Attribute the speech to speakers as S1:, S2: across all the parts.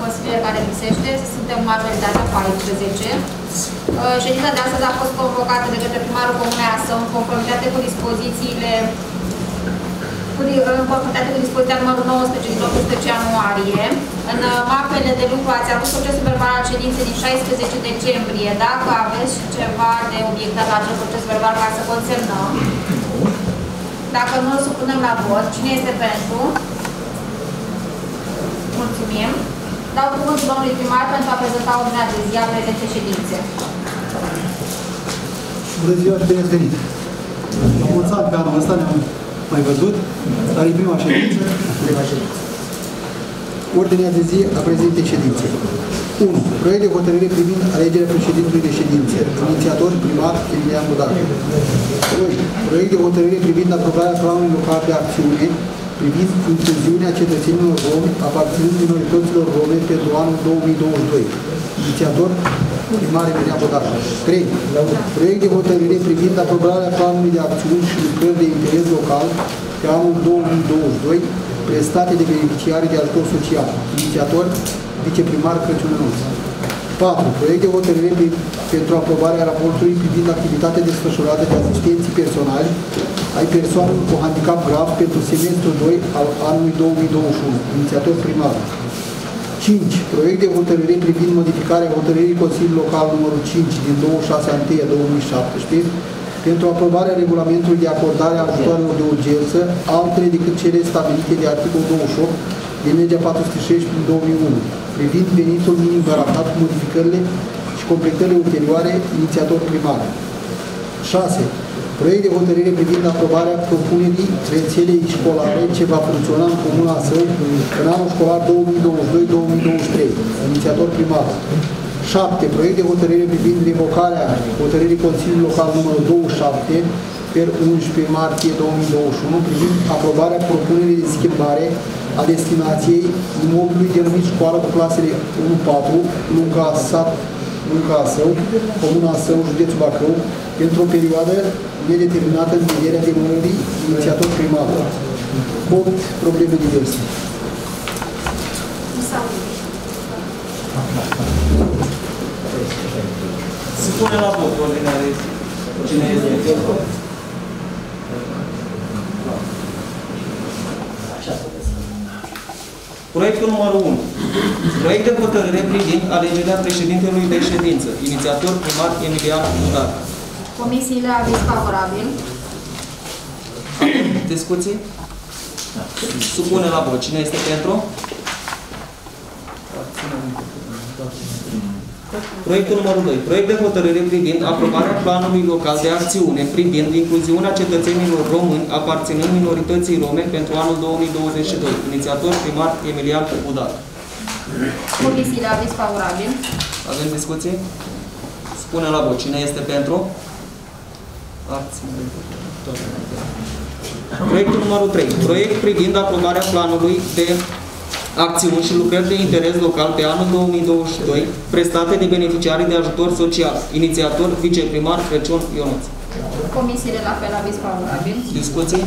S1: consilier care lipsește, suntem majoritatea 14. Uh, Ședința de astăzi a fost convocată de către primarul Comunei Asă în conformitate cu dispozițiile cu, di- în conformitate cu dispoziția numărul 19 din 18 ianuarie. În uh, mapele de lucru ați avut procesul verbal al ședinței din 16 decembrie. Dacă aveți ceva de obiectat la acest proces verbal ca să consemnăm, dacă nu îl supunem la vot, cine este pentru? Mulțumim. Dau cuvântul domnului primar pentru a prezenta ordinea de zi a prezentei ședințe.
S2: Bună ziua și bine ați venit! La mulți ani pe anul ăsta ne-am mai văzut, dar e prima ședință. Ordinea de zi a prezentei ședinței. 1. Proiect de hotărâre privind alegerea președintelui de ședințe. Inițiator primar Emilian Budac. 2. Proiect de hotărâre privind aprobarea planului local de acțiune privind incluziunea cetățenilor romi aparținând minorităților rome pentru anul 2022. Inițiator primar Emilian Budac. 3. Proiect de hotărâre privind aprobarea planului de acțiuni și lucrări de interes local pe anul 2022 prestate de beneficiari de ajutor social. Inițiator viceprimar Crăciun Ionuț. 4. Proiect de hotărâre pe- pentru aprobarea raportului privind activitatea desfășurată de asistenții personali ai persoanelor cu handicap grav pentru semestrul 2 al anului 2021. Inițiator primar. 5. Proiect de hotărâre privind modificarea hotărârii Consiliului Local numărul 5 din 26 a 1 2017 pentru aprobarea regulamentului de acordare a ajutoarelor de urgență altele decât cele stabilite de articolul 28 din legea 416 din 2001 privind venitul minim garantat cu modificările și completările ulterioare inițiator primar. 6. Proiect de hotărâre privind aprobarea propunerii rețelei școlare ce va funcționa în comuna său în anul școlar 2022-2023. Inițiator primar. 7. Proiect de hotărâre privind revocarea hotărârii Consiliului Local numărul 27 per 11 martie 2021 privind aprobarea propunerii de schimbare a destinației imobilului denumit școală cu clasele 1-4, Lunga Sat, Lunga Său, Comuna Său, județul Bacău, pentru o perioadă nedeterminată în vederea demolării inițiator primar. 8 probleme diverse.
S3: Se pune la vot ordinea de zi. Cine este pentru? Proiectul numărul 1. Proiect de hotărâre privind alegerea președintelui de ședință. Inițiator primar Emilian Budar.
S1: Comisiile aviz favorabil.
S3: Discuții? Supune la vot. Cine este pentru? Proiectul numărul 2. Proiect de hotărâre privind aprobarea planului local de acțiune privind incluziunea cetățenilor români aparținând minorității rome pentru anul 2022. Inițiator primar Emilian Budar.
S1: Comisiile aviz favorabil.
S3: Avem discuții? Spune la vot. Cine este pentru? Abținere. Proiectul numărul 3. Proiect privind aprobarea planului de acțiuni și lucrări de interes local pe anul 2022 prestate de beneficiarii de ajutor social. Inițiator, viceprimar Crăciun Ionuț.
S1: Comisiile la fel aviz favorabil.
S3: Discuții?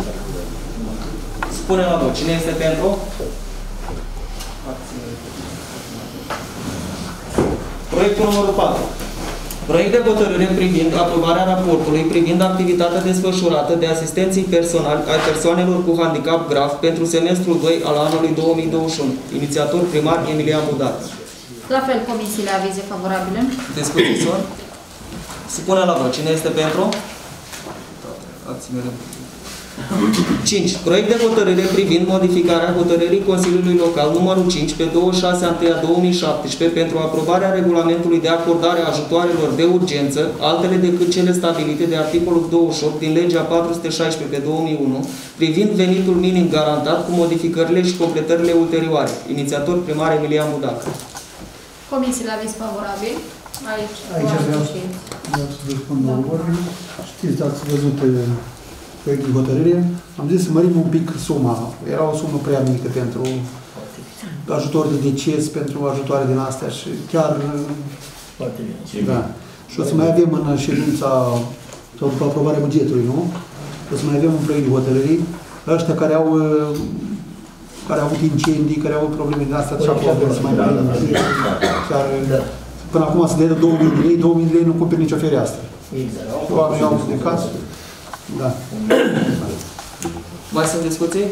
S3: Spune la vot. Cine este pentru? Proiectul numărul 4. Proiect de hotărâre privind aprobarea raportului privind activitatea desfășurată de asistenții personali ai persoanelor cu handicap grav pentru semestrul 2 al anului 2021. Inițiator primar Emilian Budar.
S1: La fel, comisiile avize favorabile.
S3: Discuții sunt? Supune la vot. Cine este pentru? Abținere. 5. Proiect de hotărâre privind modificarea hotărârii Consiliului Local numărul 5 pe 26 a 2017 pentru aprobarea regulamentului de acordare a ajutoarelor de urgență, altele decât cele stabilite de articolul 28 din legea 416 pe 2001, privind venitul minim garantat cu modificările și completările ulterioare. Inițiator primar Emilian Budac.
S1: Comisiile aviz favorabil. Aici.
S2: Aici
S1: cu
S2: vreau
S1: și-
S2: vreau să răspund la ordine. Știți, ați văzut eh, proiectul de hotărâre. Am zis să mărim un pic suma. Era o sumă prea mică pentru ajutor de deces, pentru ajutoare din astea și chiar... eh, Da. Și o să mai avem în ședința, sau după aprobarea bugetului, nu? O să mai avem un proiect de hotărâri. Ăștia care au eh, care au avut incendii, care au avut probleme de astea și acolo să mai primim. Chiar, până acum să dea 2000 de lei, 2000 de lei nu cumperi nicio fereastră. Oamenii au judecat. Da.
S3: Mai sunt discuții?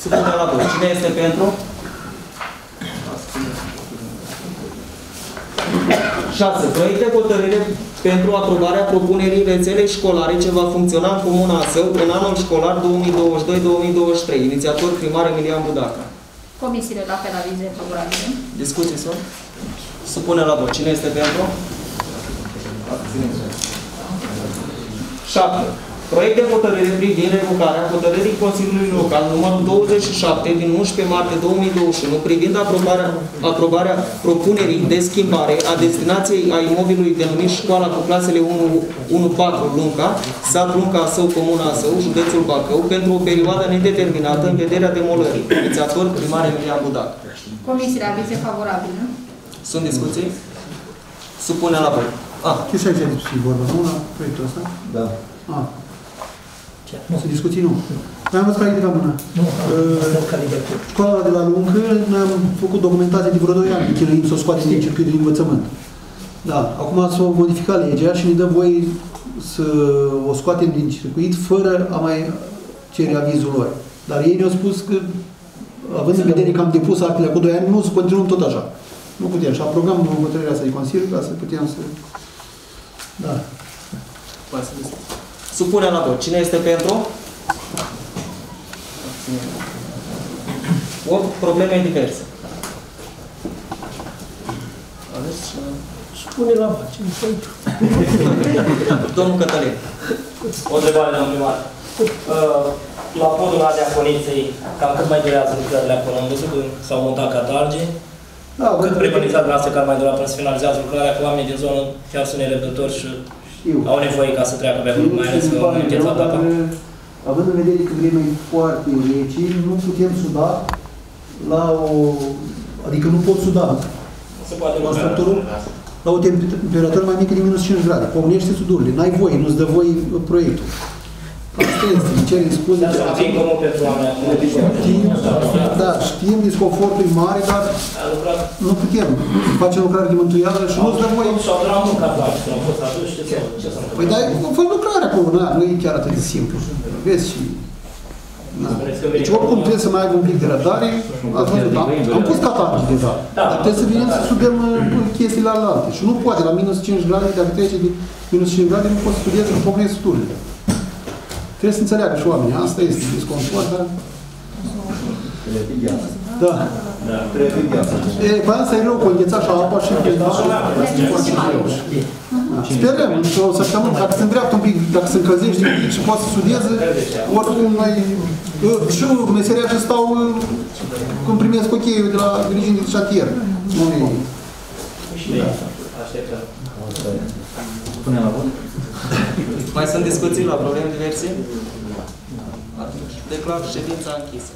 S3: Supunem la vot. Cine este pentru? 6. Proiect de hotărâre pentru aprobarea propunerii rețelei școlare ce va funcționa în Comuna Său în anul școlar 2022-2023. Inițiator primar Emilian Budaca.
S1: Comisiile la fel avize favorabile.
S3: Discuții sunt? Supune la vot. Cine este pentru? 7. Proiect de hotărâre privind revocarea hotărârii Consiliului Local numărul 27 din 11 martie 2021 privind aprobarea, aprobarea propunerii de schimbare a destinației a imobilului denumit școala cu clasele 1-4 Lunca, sat Lunca Său, Comuna Său, județul Bacău, pentru o perioadă nedeterminată în vederea demolării. Inițiator primar Emilian Budac.
S1: Comisiile avize favorabile.
S3: Sunt discuții? Supune la vot. Ah,
S2: Ce și aici e vorba, nu la proiectul ăsta?
S4: Da.
S2: Ah. Nu se discuții, nu. Mai am văzut că ridicat mâna. Uh, Școala de la Luncă, noi am făcut documentație de vreo 2 ani, de chinuim să o scoatem din circuit de învățământ. Da, acum s-a modificat legea și ne dă voie să o scoatem din circuit fără a mai cere avizul lor. Dar ei ne-au spus că, având în vedere că am depus actele cu 2 ani, nu să continuăm tot așa. Nu putem. Și aprobăm hotărârea asta de Consiliu ca să putem să... Da.
S3: Mai sunt discuții. Supunem la vot. Cine este pentru? 8 probleme diverse. Ales și la-
S4: Spune la face, nu știu.
S3: Domnul Cătălin.
S5: O întrebare, domnul primar. Uh, La podul la Diaconiței, cam cât mai durează lucrările acolo? Am văzut că s-au montat catarge.
S2: Da,
S5: Cât preconizați dumneavoastră că ar mai dura până se finalizează lucrarea, că oamenii din zonă chiar sunt nerăbdători și
S2: știu.
S5: au nevoie ca să treacă pe acolo, mai ales că au înghețat apa.
S2: Având în vedere că vremea e foarte rece, nu putem suda la o... Adică nu pot suda
S5: Nu se poate
S2: la
S5: lucra.
S2: structură la o temperatură mai mică de minus 5 grade. Pomnește sudurile. N-ai voie, nu-ți dă voie proiectul. Asta este, îmi cere scuze.
S5: Dar să fie comun pentru oameni acum.
S2: Știm, da, știm, disconfortul e mare, dar
S5: A lucrat
S2: nu putem. Facem lucrare de mântuială și nu-ți dă voie.
S5: și au durat mult catarge, când au fost atunci, ce s-a ce s-a întâmplat?
S2: Păi dai, fă lucrare acolo, na, nu e chiar atât de simplu. Vezi și... Na. Deci oricum trebuie să mai aibă un pic de răbdare. Ați văzut, am, am pus catargi deja.
S5: Da.
S2: Dar trebuie să venim să sudăm uh, chestiile alte. Și nu poate, la minus 5 grade, dacă trece de minus 5 grade, nu poți studia să pomnești suturile. Trebuie să înțeleagă și oamenii. Asta este disconfort, dar... Da.
S4: Trebuie viața.
S2: E, pe asta e rău, că îngheța și apa și pe Este foarte greu. Da. Sperăm, într-o săptămână, dacă se îndreaptă un pic, dacă se încălzește un pic și poate să studieze, oricum noi... eu Și meseria ce stau când primesc ocheiul de la dirigent de șatier. Nu e...
S5: Așteptăm.
S4: Pune la vot.
S3: Mai sunt discuții la probleme diverse? Atunci declar ședința închisă.